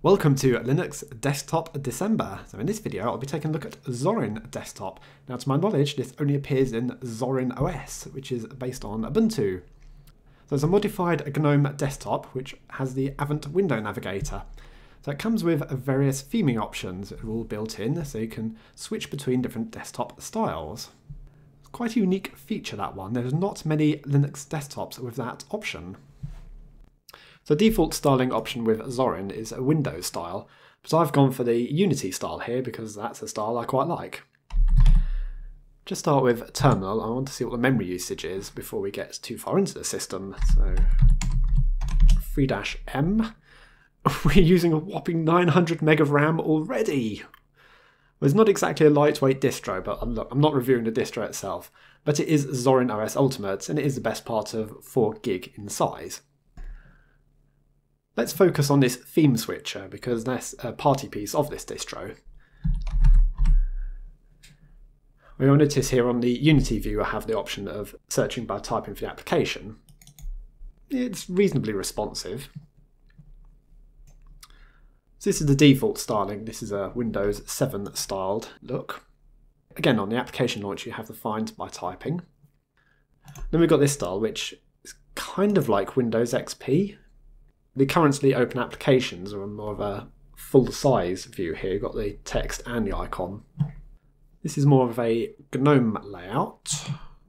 Welcome to Linux Desktop December. So in this video I'll be taking a look at Zorin Desktop. Now to my knowledge this only appears in Zorin OS, which is based on Ubuntu. So it's a modified GNOME desktop which has the Avant window navigator. So it comes with various theming options all built in so you can switch between different desktop styles. It's quite a unique feature that one, there's not many Linux desktops with that option. The default styling option with Zorin is a Windows style, but I've gone for the Unity style here because that's a style I quite like. Just start with terminal, I want to see what the memory usage is before we get too far into the system. So free -m, we're using a whopping 900 meg of RAM already. Well, it's not exactly a lightweight distro, but uh, I'm, I'm not reviewing the distro itself, but it is Zorin OS Ultimate and it is the best part of 4 gig in size. Let's focus on this theme switcher because that's a party piece of this distro. We'll notice here on the Unity view I have the option of searching by typing for the application. It's reasonably responsive. So this is the default styling. This is a Windows 7 styled look. Again, on the application launch, you have the find by typing. Then we've got this style, which is kind of like Windows XP, the currently open applications are more of a full size view here. You've got the text and the icon. This is more of a GNOME layout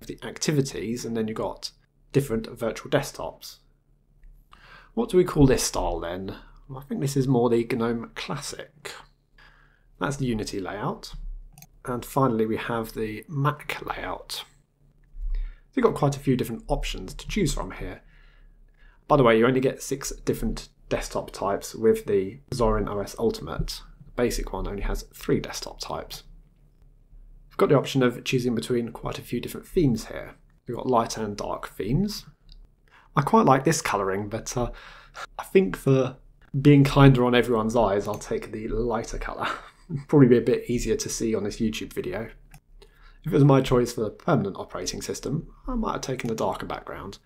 of the activities, and then you've got different virtual desktops. What do we call this style then? I think this is more the GNOME Classic. That's the Unity layout. And finally, we have the Mac layout. So you've got quite a few different options to choose from here. By the way, you only get six different desktop types with the Zorin OS Ultimate. The basic one only has three desktop types. We've got the option of choosing between quite a few different themes here. We've got light and dark themes. I quite like this colouring, but uh, I think for being kinder on everyone's eyes, I'll take the lighter colour. Probably be a bit easier to see on this YouTube video. If it was my choice for the permanent operating system, I might have taken the darker background.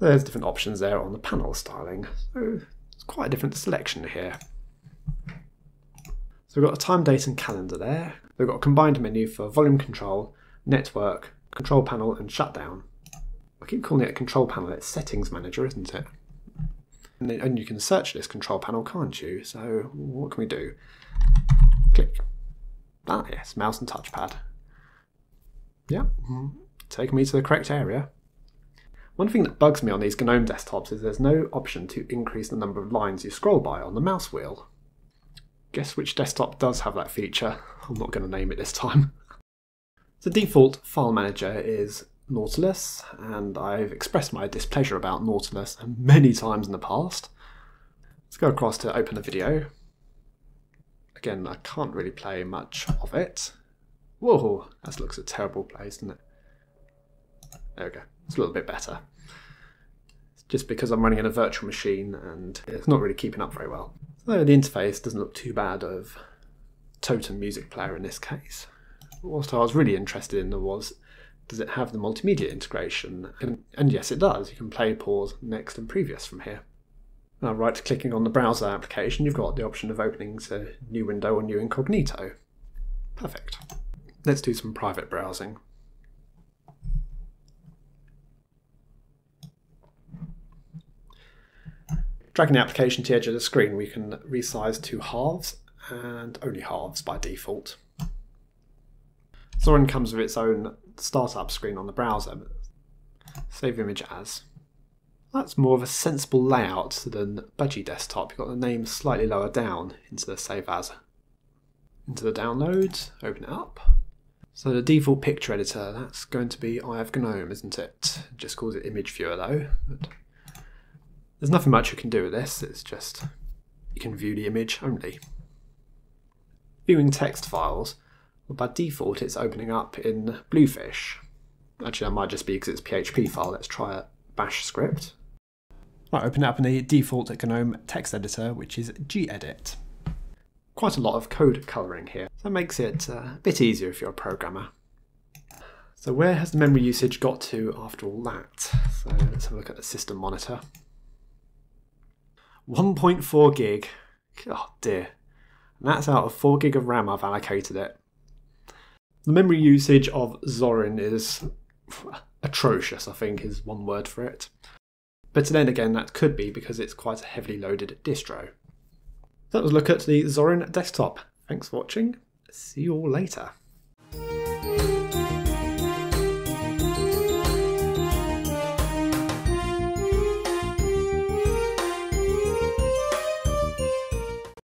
There's different options there on the panel styling. So it's quite a different selection here. So we've got a time, date and calendar there. We've got a combined menu for volume control, network, control panel and shutdown. I keep calling it a control panel, it's settings manager, isn't it? And, then, and you can search this control panel, can't you? So what can we do? Click. Ah, yes, mouse and touchpad. Yeah, take me to the correct area. One thing that bugs me on these GNOME desktops is there's no option to increase the number of lines you scroll by on the mouse wheel. Guess which desktop does have that feature? I'm not going to name it this time. The default file manager is Nautilus, and I've expressed my displeasure about Nautilus many times in the past. Let's go across to open the video. Again, I can't really play much of it. Whoa, that looks a terrible place, doesn't it? There we go. It's a little bit better. Just because I'm running in a virtual machine and it's not really keeping up very well. So the interface doesn't look too bad of Totem Music Player in this case. What I was really interested in was does it have the multimedia integration? And, and yes, it does. You can play, pause, next, and previous from here. Now, right clicking on the browser application, you've got the option of opening a new window or new incognito. Perfect. Let's do some private browsing. Dragging the application to the edge of the screen, we can resize to halves and only halves by default. Zorin comes with its own startup screen on the browser. Save image as. That's more of a sensible layout than Budgie Desktop. You've got the name slightly lower down into the save as. Into the downloads, open it up. So the default picture editor, that's going to be Eye of GNOME, isn't it? it just calls it image viewer though. There's nothing much you can do with this, it's just you can view the image only. Viewing text files, well, by default it's opening up in Bluefish. Actually, that might just be because it's PHP file. Let's try a bash script. Right, open it up in the default GNOME text editor, which is gedit. Quite a lot of code colouring here, so that makes it uh, a bit easier if you're a programmer. So where has the memory usage got to after all that? So let's have a look at the system monitor. 1.4 gig. Oh dear. And that's out of 4 gig of RAM I've allocated it. The memory usage of Zorin is atrocious, I think is one word for it. But then again, that could be because it's quite a heavily loaded distro. That was a look at the Zorin desktop. Thanks for watching. See you all later.